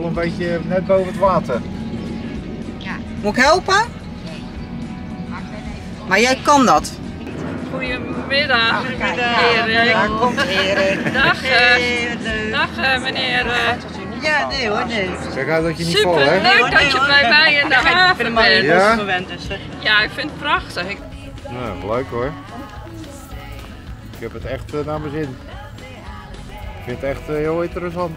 Al een beetje net boven het water. Moet ik helpen? Maar jij kan dat. Goedemiddag, Erik. Daar komt Erik. Dag, dag eh, meneer. Ja, nee hoor, nee. Zeg uit dat je niet vol, Super hè? leuk dat je bij mij in de haven bent. Ja? Ja, ik vind het prachtig. Ja, leuk hoor. Ik heb het echt eh, naar mijn zin. Ik vind het echt eh, heel interessant.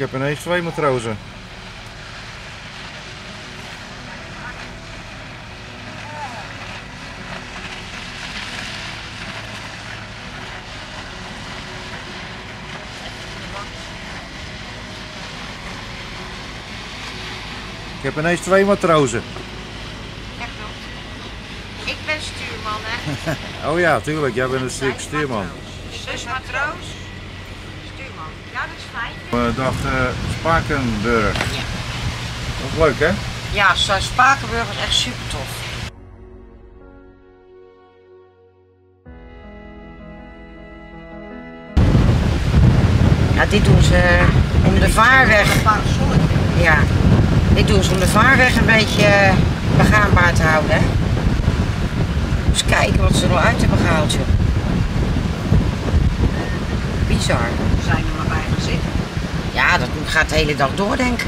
heb ineens twee matrozen. Ik heb ineens twee matrozen. Ik ben stuurman, hè? Oh ja, tuurlijk, jij bent een stuk stuurman. Zus matroos. Stuurman. Ja, dat is fijn. Eh, Dag eh, Spakenburg. Dat is leuk hè? Ja, Spakenburg is echt super tof. Ja, dit doen ze om de vaarweg. Ja, dit doen ze om de vaarweg een beetje eh, begaanbaar te houden. Hè? Eens kijken wat ze er al uit hebben gehaald, joh. Bizar. zijn er maar bij gaan zitten. Ja, dat gaat de hele dag door, denk ik.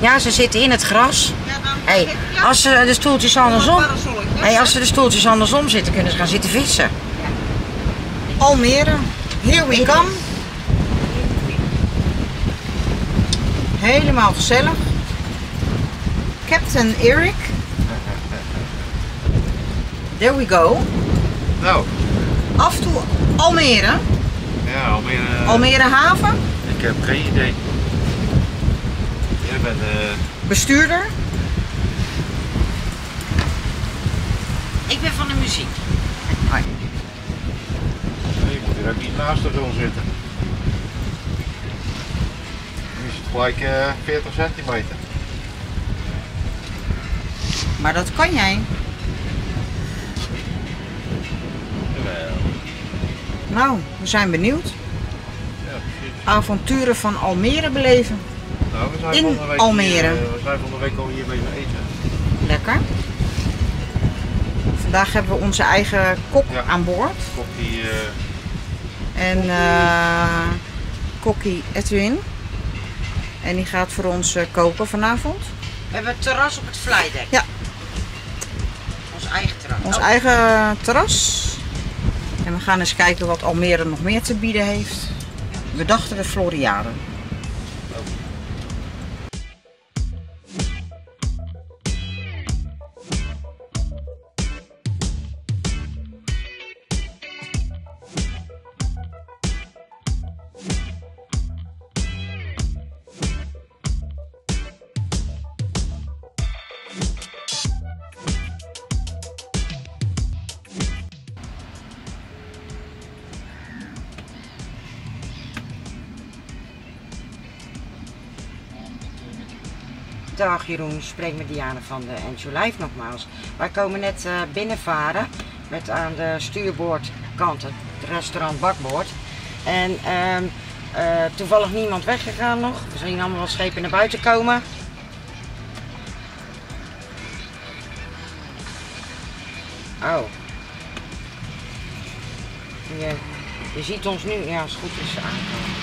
Ja, ze zitten in het gras. Hey, als ze de stoeltjes andersom, hey, als ze de stoeltjes andersom zitten, kunnen ze gaan zitten vissen. Almere, here we come. Helemaal gezellig. Captain Eric. There we go. Nou, Af toe Almere. Ja, Almere. Almere haven. Ik heb geen idee. Jij bent eh Bestuurder. Ik ben van de muziek. Hoi. je moet hier ook niet naast de zon zitten. Nu is het gelijk eh 40 centimeter. Maar dat kan jij. Jawel. Nou, we zijn benieuwd. Ja, precies. Avonturen van Almere beleven. Nou, we zijn In van de week Almere. Hier, eh, we zijn van de week al hier bezig eten. Lekker. Vandaag hebben we onze eigen kok Ja. aan boord. Kokkie, eh En eh kokkie Edwin. En die gaat voor ons eh, koken vanavond. We hebben een terras op het flydeck. Ja. Ons eigen terras. Ons Oh, eigen terras. En we gaan eens kijken wat Almere nog meer te bieden heeft. We dachten de Floriade. Dag Jeroen, spreek met Diana van de Enjoy Life nogmaals. Wij komen net eh, binnenvaren met aan de stuurboordkant het restaurant Bakboord. En ehm, eh, toevallig niemand weggegaan nog. We zien allemaal wat schepen naar buiten komen. Oh. Je, je ziet ons nu, ja, als het goed is, aankomen.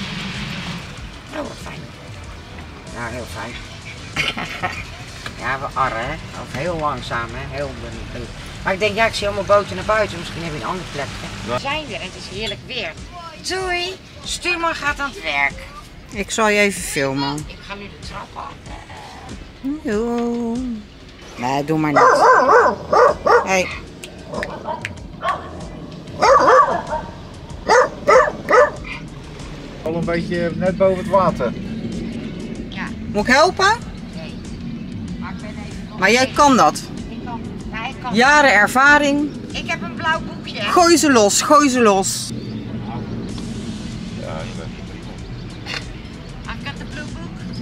Oh, wat fijn. Ja, heel fijn. ja, we arren, hè. Of heel langzaam, hè. Heel benieuwd. Maar ik denk, ja, ik zie allemaal boten naar buiten. Misschien heb je een andere plek. hè. We zijn er en het is heerlijk weer. Doei! Stuurman gaat aan het werk. Ik zal je even filmen. Ik ga nu de trap af. Nee, doe maar niet. Hey. Al een beetje net boven het water. Moet ik helpen? Maar jij kan dat. Ik kan... Kan... Jaren ervaring. Ik heb een blauw boekje. Gooi ze los, gooi ze los. Ja, ik ben prima. I've got the blue book.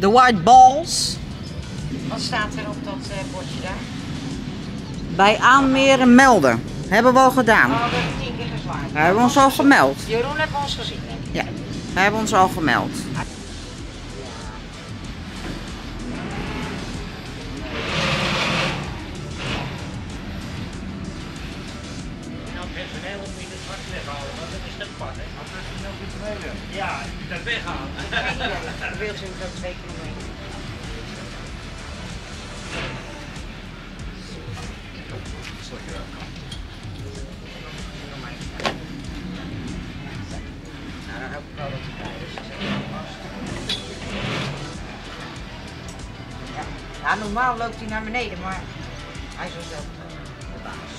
De white balls. Wat staat er op dat eh, bordje daar? Bij aanmeren melden. Hebben we al gedaan. Oh, dat is tien keer gezwaaid. We hebben ons al gemeld. Jeroen heeft ons gezien. Ja, we hebben ons al gemeld. Hij naar beneden, maar hij is wel zelf de baas.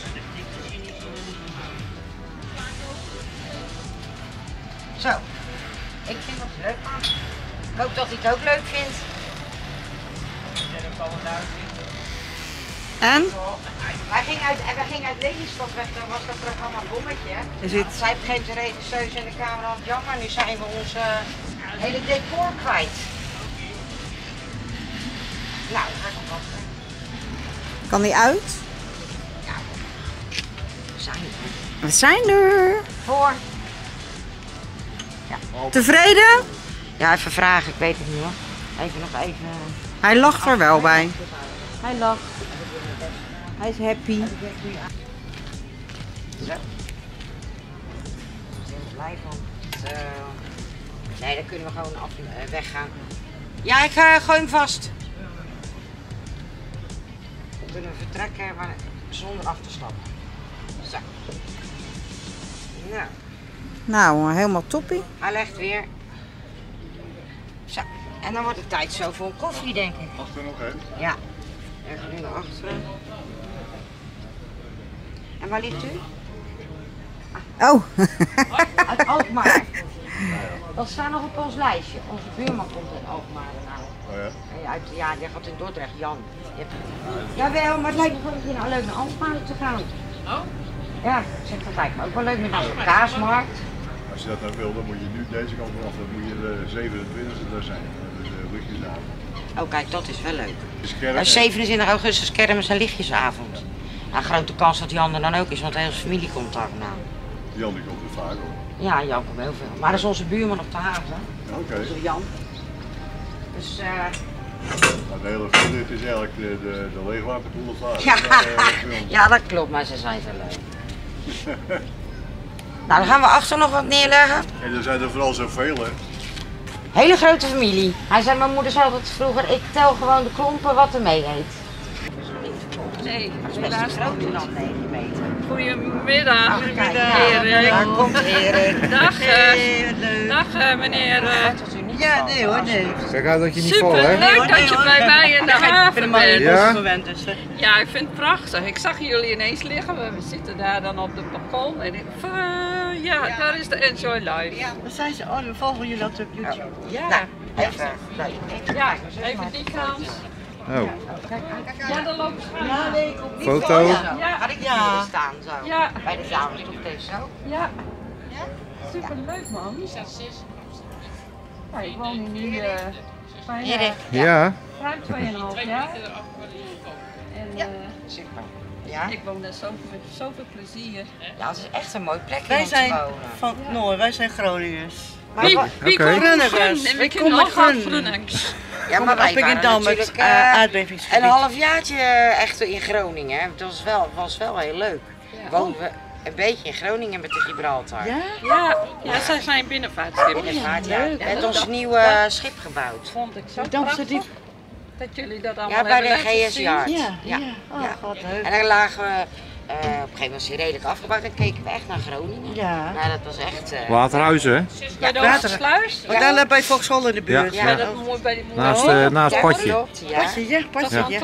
Zo, ik vind het leuk. Ik hoop dat hij het ook leuk vindt. En? Wij gingen uit, en wij gingen uit Lelystad weg, daar was dat programma Bommetje. Is het- Zij vergeet de regisseuse en de camera, jammer, nu zijn we ons eh, hele decor kwijt. Kan die uit? We zijn er. We zijn er. Voor. Tevreden? Ja, even vragen, ik weet het niet hoor. Even nog even. Hij lacht er wel bij. Hij lacht. Hij is happy. Zo. Ik ben er blij van. Zo. Nee, dan kunnen we gewoon af, eh, weggaan. Ja, ik ga gooi hem vast. Kunnen vertrekken maar zonder af te stappen. Zo. Nou, Nou, helemaal toppie. hij legt weer. Zo. En dan wordt het tijd zo voor een koffie, denk ik. Wacht er nog, hè? Ja. Even nu naar achteren. En waar ligt u? Oh, Uit Alkmaar. Dat staat nog op ons lijstje. Onze buurman komt uit Alkmaar nou. Oh ja. Uit, ja, die gaat in Dordrecht, Jan. Je hebt... Jawel, maar het lijkt me gewoon een keer nou leuk naar Alkmaar te gaan. Oh? Ja, ik zeg dat lijkt me ook wel leuk met een kaasmarkt. Als je dat nou wil, dan moet je nu deze kant vanaf. Dan moet je de 27e daar zijn. Dat is uh, lichtjesavond. Oh kijk, dat is wel leuk. Is kerk, Uh, 27 augustus kermis en lichtjesavond. Nou, grote kans dat Jan er dan ook is, want de hele familie komt daar vandaan. Jan die komt er vaak hoor. Ja, Jan komt heel veel. Maar dat is onze buurman op de haven. Ja, Oké. Dat is Jan. Dus eh, Nou, de hele dit is eigenlijk de, de, de daar. ja, Ja, ja, dat klopt, maar ze zijn zo leuk. nou, dan gaan we achter nog wat neerleggen. En er zijn er vooral zoveel hè. Hele grote familie. Hij zei, mijn moeder zei altijd vroeger, ik tel gewoon de klompen wat er mee eet. Nee, Dat is best een grote dan 9 meter. Goedemiddag, Kijk, Erik. Daar komt Erik. Dag, eh, dag eh, meneer. eh. U niet ja, nee hoor, nee. Uit dat je niet Super valt hè. leuk dat je bij mij in de haven bent. Ja? Ja, ik vind het prachtig. Ik zag jullie ineens liggen. We zitten daar dan op de balkon. En ik, uh, ja, daar is de Enjoy Life. Ja, Wat zijn ze? Oh, we volgen jullie op YouTube. ja. Nou, Ja, kijken, zeg even die kant. Oh. Ja, dan loopt ze. Ja, nee, Foto. Ja. Ja, had ik hier Ja. staan zo. Ja. Bij de dames toch deze zo. Ja. Super leuk man. Ja, ik woon hier nu uh, bijna Erik. ja. ruim 2,5 jaar. En eh, Super. Ja? ik woon daar zo, met zoveel plezier. Ja, het is echt een mooi plekje Wij om te zijn wonen. van Noord, wij zijn Groningers. Maar, Wie, wie komt Grunnigers. Grun? En we Ik kom kennen uit allemaal Grun. Grunnings. ja, maar wij Op ik in waren natuurlijk uh, een halfjaartje echt in Groningen. hè. Dat was wel, was wel heel leuk. Wonen we een beetje in Groningen met de Gibraltar. Ja? Ja, ja zij zijn binnenvaartschip. Binnenvaart, ja. leuk. Met ons nieuwe schip gebouwd. vond ik zo prachtig dat jullie dat allemaal Ja, bij de GS. Yard. Ja, ja. Ja, Oh, ja. wat leuk. En dan lagen we, eh, op een gegeven moment was hij redelijk afgebouwd en keken we echt naar Groningen. Ja. Nou, dat was echt... eh, Waterhuizen, hè? Bij de water. Oostersluis. Want daar bij Vauxhall in de buurt. Ja. Ja, dat moet bij die Naast, eh, naast ja, Patje. klopt, ja. Patje, ja, patje, ja.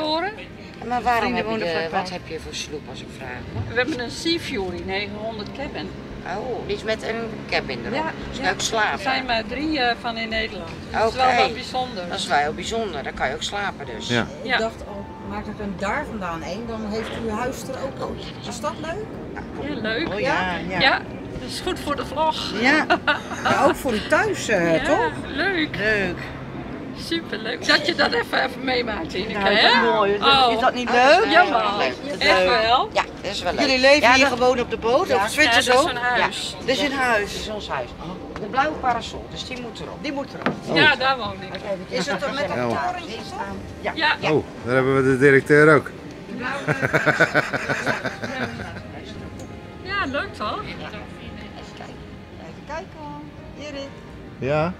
Maar waarom heb je de, wat heb je voor sloep als ik vraag? We hebben een Sea Fury 900 cabin. Oh, die is met een cabin erop. Ja, dus ja. ook Er slapen. zijn maar drie eh, van in Nederland. Dat is wel wat bijzonder. Dat is wel heel bijzonder, dan kan je ook slapen dus. Ja. Ja. Ik dacht, oh, maak ik hem daar vandaan heen, dan heeft u huis er ook op. Is dat leuk? Ja, leuk. Oh ja, ja. Ja, dat is goed voor de vlog. Ja, Maar ook voor u thuis, eh, Ja, toch? leuk. leuk. Super leuk. Dat je dat even, even meemaakt, Ineke, Nou, is hè? mooi. Is dat, Oh. is dat niet Oh, leuk? Ja, wel man. leuk. Echt wel. Ja, dat is wel leuk. Jullie leven ja, hier dat- gewoon op de boot, Ja, of Ja, dat is zo? zo'n huis. Dit is in Dit huis. is ons huis. De blauwe parasol, dus die moet erop. Die moet erop. Ja, daar woon ik. Is het dan met een Ja. torentje? Ja, Oh, daar hebben we de directeur ook. ja leuk toch? Even kijken hoor. Erik. Ja? Ja,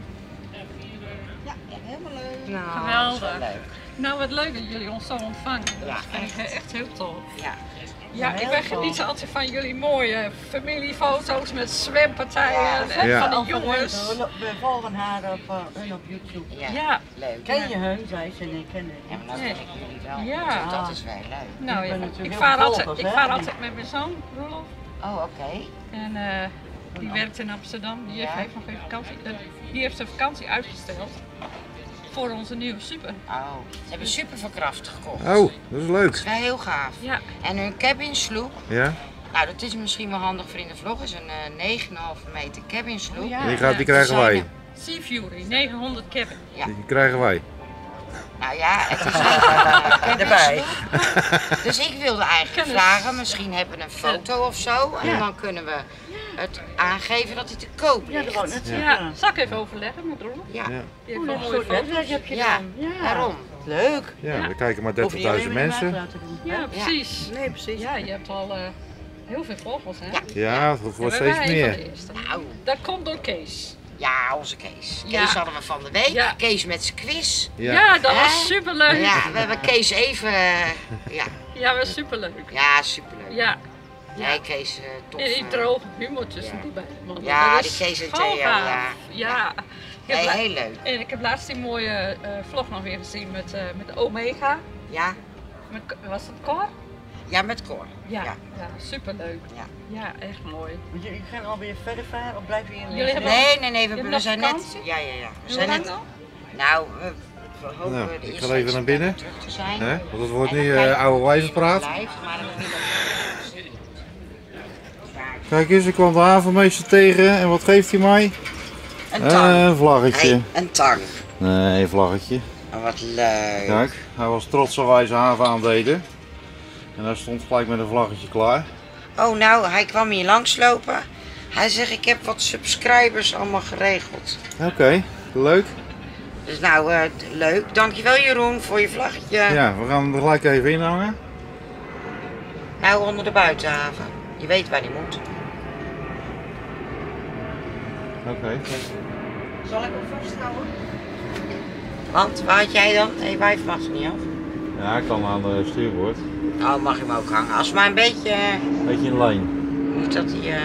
leuk. Nou, Geweldig. leuk. Nou, wat leuk dat jullie ons zo ontvangen. Dat Ja, vind ik echt heel tof. Ja. Ja, ik ben geniet altijd van jullie mooie familiefoto's met zwempartijen en Ja. van die jongens. We volgen haar op, eh, hun op YouTube. Ja. Ja, Leuk. Ken je hun? Zei ze, nee, ken ik. Ja, maar Nee. jullie wel. Ja. Dat is wel leuk. nou Ik ik vaar, altijd, ik vaar altijd met mijn zoon, Rolof. Oh, oké. En eh, die werkt in Amsterdam, die heeft nog even vakantie. eh, die heeft zijn vakantie uitgesteld voor onze nieuwe super. Oh, ze hebben super veel kracht gekocht. Oh, dat is leuk. Dat is wel heel gaaf. Ja, En hun cabin sloep, Ja? nou dat is misschien wel handig voor in de vlog, is een eh 9,5 meter cabin sloep. ja. Die, gaat, die ja. krijgen wij. Sea Fury, 900 cabin. Die krijgen wij. Nou ja, het is Erbij. Dus ik wilde eigenlijk vragen, misschien hebben we een foto of zo. En dan kunnen we het aangeven dat hij te koop Ja, ligt. wou ik net Ja, zeggen. zal ik even overleggen met Rolof? Ja, Ja, Die heeft foto's. netwerk heb je ja, dan. Ja. daarom. Leuk. ja er kijken maar Hoef je niet alleen 30.000 maar in mensen. Ja, precies. Nee, precies. Ja, je hebt al eh, heel veel volgers, hè? Ja. Ja, het wordt Ja, steeds een meer. Nou, Dat komt door Kees. ja, onze Kees. Kees Ja. hadden we van de week. Ja. Kees met zijn quiz. Ja, Ja. dat was superleuk. Ja, Ja, we hebben Kees even, eh, ja, dat was superleuk. ja, superleuk. Ja, Nee, Kees, eh tof. en die eh. droge Ja. die mannen. Ja, die Kees en Theo, ja. Ja. Nee, heel leuk. En ik heb laatst die mooie eh, vlog nog weer gezien met, eh, met Omega. Ja, Met, was dat Cor? ja met Cor. Ja, Ja. ja. superleuk. Ja. Ja, echt mooi. Want jullie gaan alweer verder varen of blijven jullie in Jullie Nee, nee, nee, we, zijn net. Ja, ja, ja. We zijn net. nog? Nou, we, we hopen Nou, de ik ga even naar binnen. terug te zijn. Hè? Want het wordt nu eh oude we wijzerspraat. Blijft, maar Kijk eens, ik kwam de havenmeester tegen en wat geeft hij mij? Een Eh, tang. een vlaggetje. Een tang. Nee, een vlaggetje. Oh, wat leuk. Kijk, hij was trots dat wij zijn haven aandeden. En hij stond gelijk met een vlaggetje klaar. Oh, nou, hij kwam hier langslopen. Hij zegt, ik heb wat subscribers allemaal geregeld. Oké, leuk. Dus nou, eh, leuk. Dankjewel Jeroen voor je vlaggetje. Ja, we gaan hem er gelijk even in hangen. Nou, onder de buitenhaven. Je weet waar die moet. Oké. Zal ik hem vasthouden? Want, waar had jij dan? Nee, wijf mag er niet af. Ja, ik kan aan de stuurboord. Oh, mag je hem ook hangen. Als maar een beetje, eh, Beetje in lijn. niet dat hij... eh,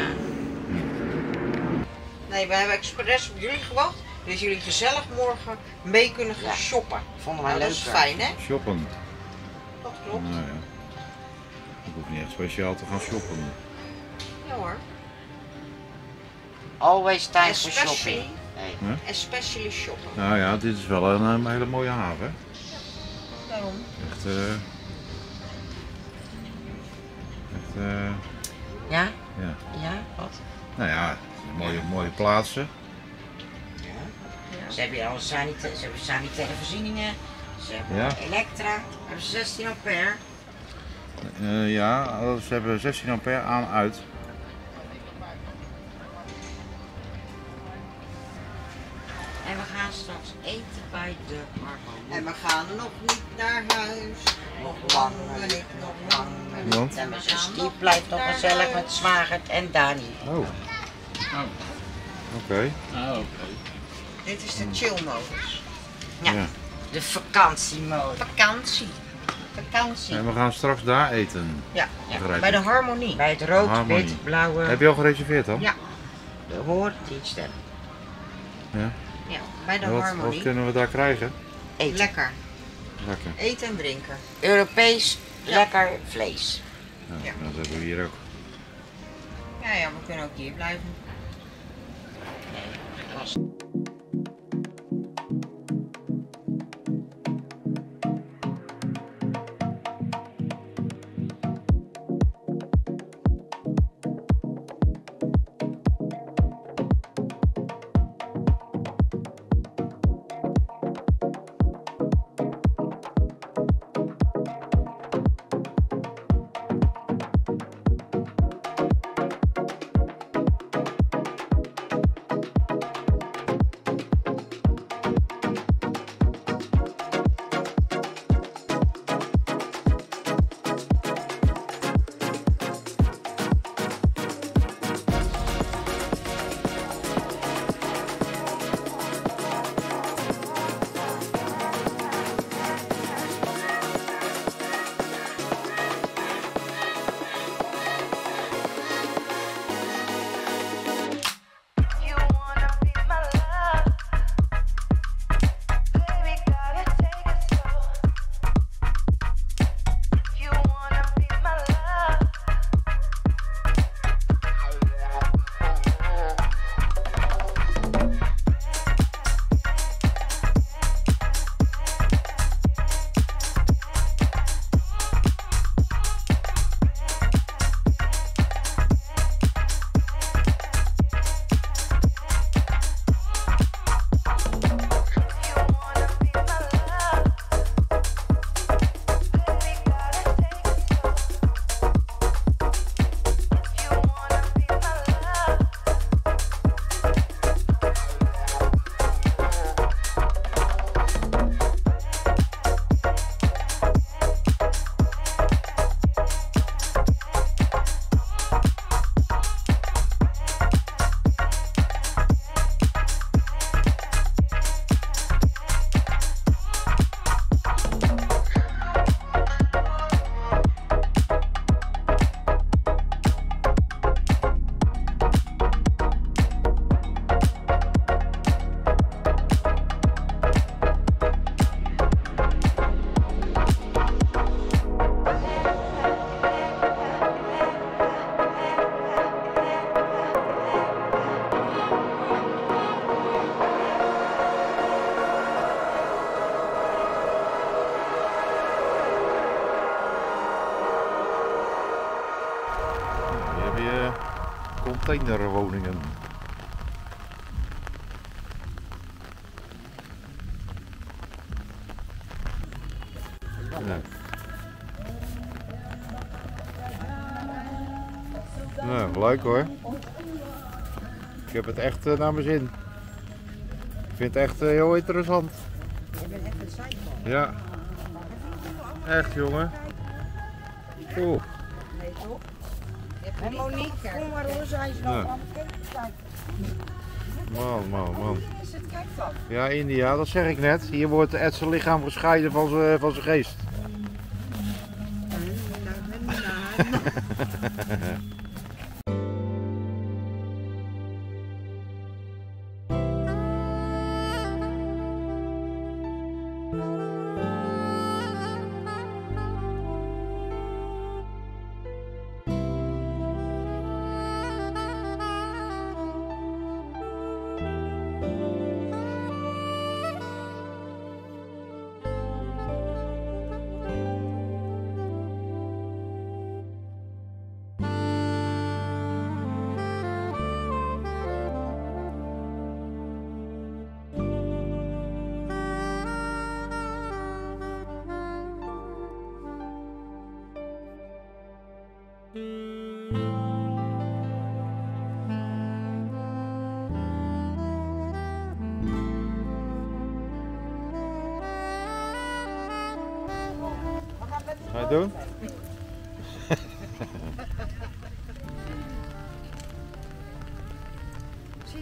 Nee, we hebben expres op jullie gewacht. Dus jullie gezellig morgen mee kunnen gaan shoppen. Vonden wij Nou, leuk. dat is fijn, hè? Shoppen. Dat klopt. Nou ja. Ik hoef niet echt speciaal te gaan shoppen. Ja hoor. Always time for Especially, shopping. Nee. especially shoppen. Nou ja, dit is wel een, eh, hele mooie haven. Daarom. Echt, eh echt, eh Ja? ja. Ja, wat? Nou ja, mooie, mooie plaatsen. Ze hebben hier al sanita- ze hebben sanitaire voorzieningen. Ze hebben Ja. elektra. Ze hebben 16 ampère. Eh, ja, ze hebben 16 ampère aan gaan straks eten bij de harmonie. En we gaan nog niet naar huis. Nog lang niet, nog lang niet. En mijn zus die blijft nog gezellig met Zwagert en Dani. Oh. Oké. Dit is de chill-modus. Ja, Ja. de vakantiemode. Vakantie. Vakantie. En we gaan straks daar eten. Ja, bij de harmonie. Bij het rood, Harmonie. wit, blauwe, Heb je al gereserveerd dan? Ja. de hoordiensten. Ja. Ja, bij de wat, wat kunnen we daar krijgen? Eten. Lekker. Lekker. Eten en drinken. Europees, lekker vlees. Ja, Ja. Dat hebben we hier ook. Ja, ja, we kunnen ook hier blijven. You Nou, leuk hoor. Ik heb het echt eh, naar mijn zin. Ik vind het echt eh, heel interessant. Je bent echt een. Ja. Echt jongen. Oeh. En Monique, kom maar hoor, zei ze Ja. nog. Man, man, man. Is het van? Ja, India, dat zeg ik net. Hier wordt het zijn lichaam gescheiden van zijn van zijn geest. Nee,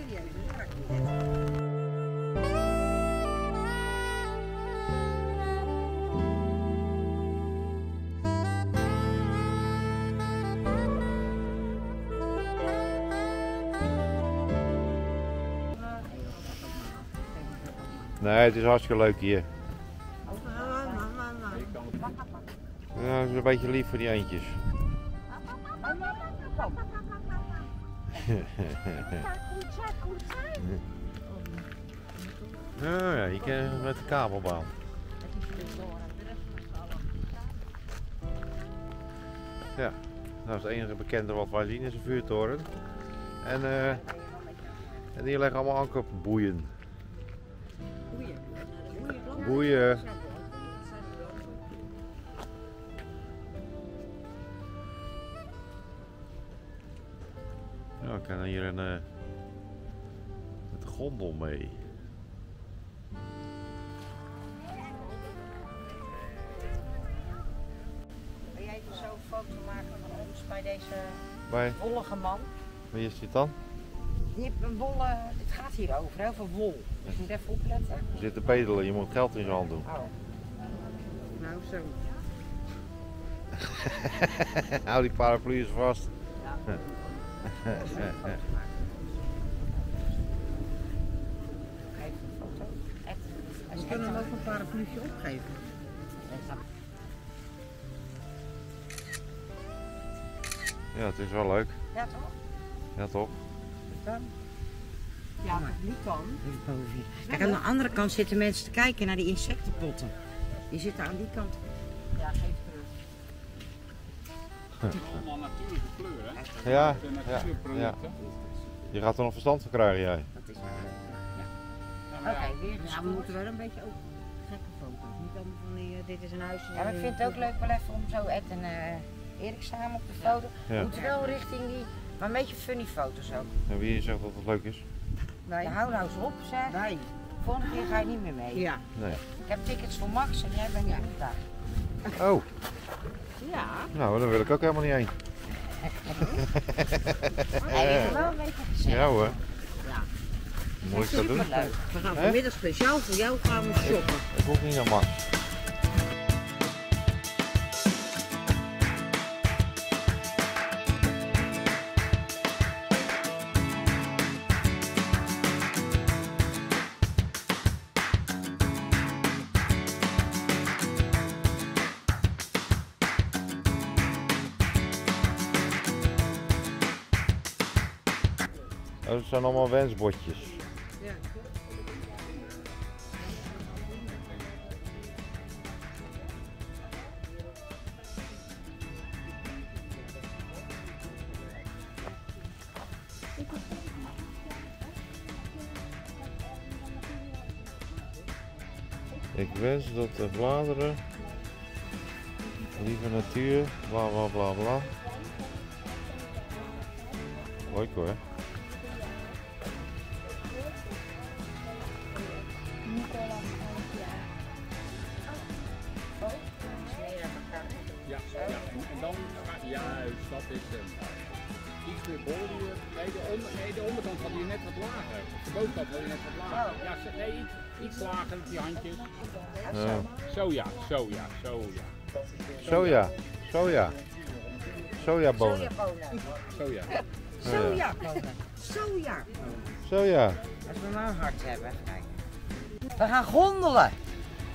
het is hartstikke leuk hier. Ja, het is een beetje lief voor die eendjes. Oh ja, je kan met de kabelbaan. Ja, dat is het enige bekende wat wij zien is een vuurtoren. En, eh en die leggen allemaal ankerboeien. Boeien. Ja, ik kan hier een eh, gondel mee. Wil jij even zo'n foto maken van ons bij deze Bij, wollige man? wie is dit dan? Die heeft een wolle, het gaat hier over, heel veel wol. Dus je moet even opletten. Je zit te bedelen, je moet geld in zijn hand doen. Oh. Nou, zo. Hou die paraplu eens vast. Even een parapluutje opgeven. Ja, het is wel leuk. Ja, toch? Ja, toch? Ja, dat niet kan. Kijk, aan de andere kant zitten mensen te kijken naar die insectenpotten. Die zitten aan die kant. Ja, geef terug. Allemaal natuurlijke kleuren. hè? Ja, ja. Je gaat er nog verstand van krijgen, jij. Dat is wel leuk. Ja, Oké, maar ja, we moeten wel een beetje gekke van die, eh, dit is een huis. Ja, maar ik vind het ook leuk wel even om zo Ed en eh, Erik samen op de foto. Ja. moeten wel richting die, maar een beetje funny foto's ook. En wie zegt dat het leuk is? Wij. Ja, hou nou eens op zeg. Wij. Volgende keer ga je niet meer mee. Ja. Nee. Ik heb tickets voor Max en jij bent niet vandaag. Oh, Ja. nou, daar wil ik ook helemaal niet heen. Hij is wel een beetje gezellig. Ja hoor. Ik doen? Superleuk. We gaan vanmiddag speciaal voor jou gaan we shoppen. Ik hoef niet naar Max. Oh, Dat zijn allemaal wensbordjes. Wens dat de bladeren, lieve natuur, bla bla bla bla. Leuk hoor. Ja. En, dan juist, dat is. Iets meer bol hier. Nee de, nee, de onderkant had je net wat lager. De bovenkant had je net wat lager. Ja, nee, iets, iets lager met die handjes. Ja. Zo ja, zo ja, zo ja. Soja, soja. Sojabonen. Sojabonen. Zo ja. Sojabonen. Soja. Soja. Als we maar een hart hebben. Kijk. We gaan gondelen.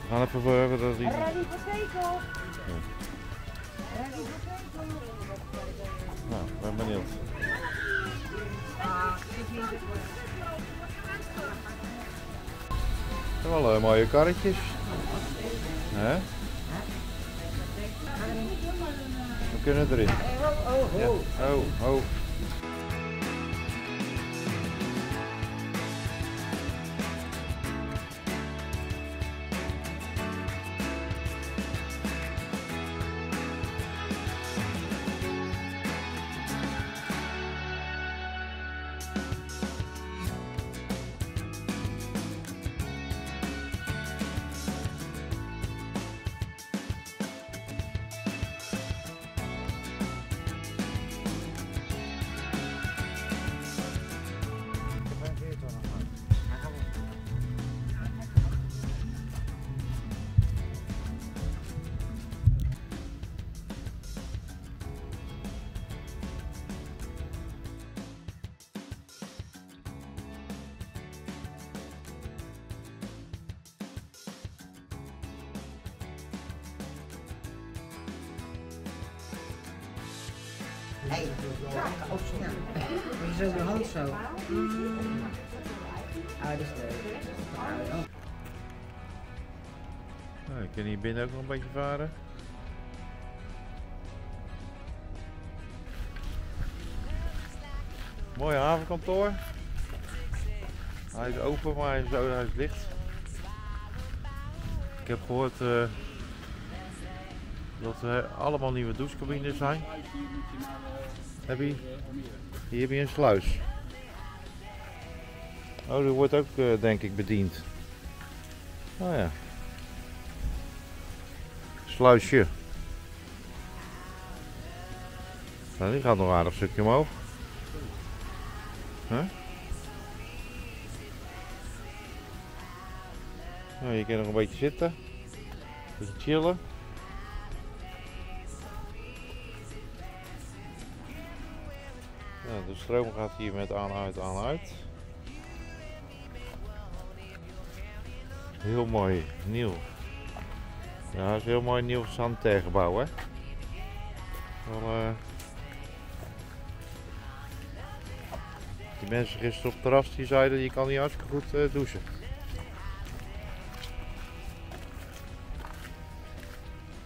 We gaan even voor hebben dat die... Ready for take-off. Ready for take-off. Nou, ik ben benieuwd. Het zijn wel eh, mooie karretjes. Hè? We kunnen erin. Ja. Oh, oh. Nee. Zo. Ja. Moet je zo de hand zo. Mm. Ah, dat is oh. Nou, ik kan hier binnen ook nog een beetje varen. Mooi havenkantoor. Hij is open, maar hij is, hij is dicht. Ik heb gehoord eh, dat er allemaal nieuwe douchecabines zijn. Heb je? Hier heb je een sluis. Oh, die wordt ook eh, denk ik bediend. Oh ja. Sluisje. Nou, die gaat nog een aardig stukje omhoog. Huh? Nou, je kan nog een beetje zitten. Chillen. De stroom gaat hier met aan, uit, aan, uit. Heel mooi, nieuw. Ja, is heel mooi nieuw sanitairgebouw, hè? Eh, Die mensen gisteren op terras die zeiden, je kan hier hartstikke goed eh, douchen.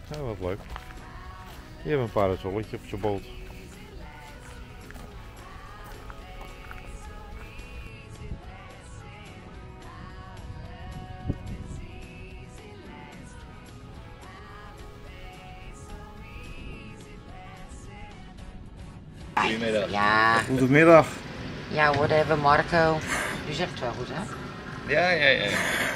Wat leuk. Je hebt een parasolletje op zijn boot. Goedemiddag. Ja, Goedemiddag. ja hoor, daar hebben we Marco. U zegt het wel goed, hè? Ja, ja, ja.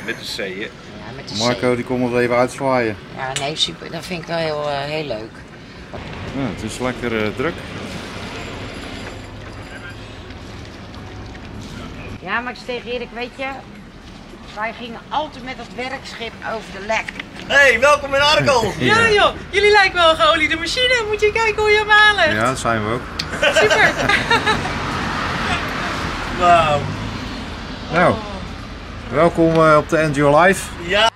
Met de C, hè? Ja, met de C. Marco die komt ons even uitzwaaien. Ja, nee, super. Dat vind ik wel heel, eh, heel leuk. Ja, het is lekker eh, druk. Ja, maar ik zeg tegen Erik, weet je, wij gingen altijd met het werkschip over de lek. Hey, welkom in Arkel! Ja joh, jullie lijken wel een geoliede machine. Moet je kijken hoe je hem aanlegt. Ja, dat zijn we ook. Super. Wauw. Nou, welkom eh, op de Enjoy Live. Ja.